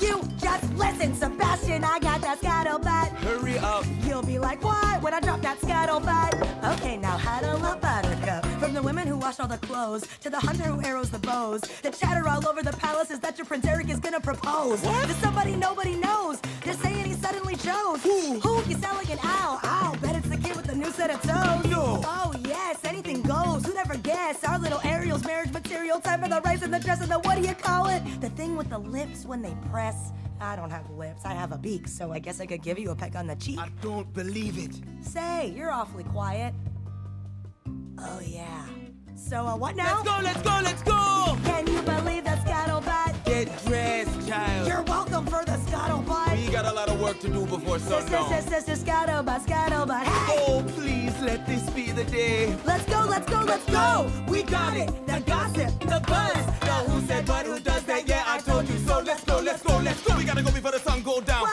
You just listen, Sebastian, I got that scuttlebutt. Hurry up. You'll be like, why? When I drop that scuttlebutt. Okay, now huddle up, buttercup. From the women who wash all the clothes to the hunter who arrows the bows, the chatter all over the palace is that your Prince Eric is gonna propose. What? To somebody nobody knows. They're saying he suddenly chose. Who? Who? You sound like an owl. Ow, bet it's the kid with the new set of toes. No. Oh, yes, anything goes. Guess? Our little Ariel's marriage material. Time for the rice and the dress and the what do you call it? The thing with the lips when they press. I don't have lips. I have a beak, so I guess I could give you a peck on the cheek. I don't believe it. Say, you're awfully quiet. Oh, yeah. So, uh, what now? Let's go, let's go, let's go! Can you believe that scuttlebutt? Get dressed, child. You're welcome for the scuttlebutt. We got a lot of work to do before Sister, sister, sister, scuttlebutt, scuttlebutt. Hey! Oh, please let this be the day. Let's go, let's go, let's go! got it. The gossip, the buzz, the who said what, who does that. Yeah, I told you so. Let's go, let's go, let's go. We gotta go before the sun go down.